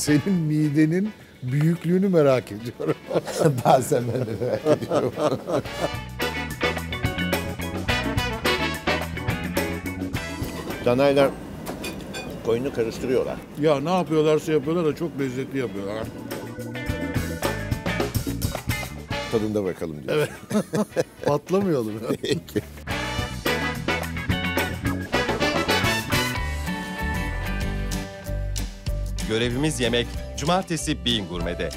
senin midenin büyüklüğünü merak ediyorum. Bazen ben de merak ediyorum. Danaylar koyunu karıştırıyorlar. ya ne yapıyorlarsa yapıyorlar da çok lezzetli yapıyorlar. Tadında bakalım diyor. Evet. Patlamayalım. ya. Peki. Görevimiz yemek. Cumartesi Bean Gurme'de.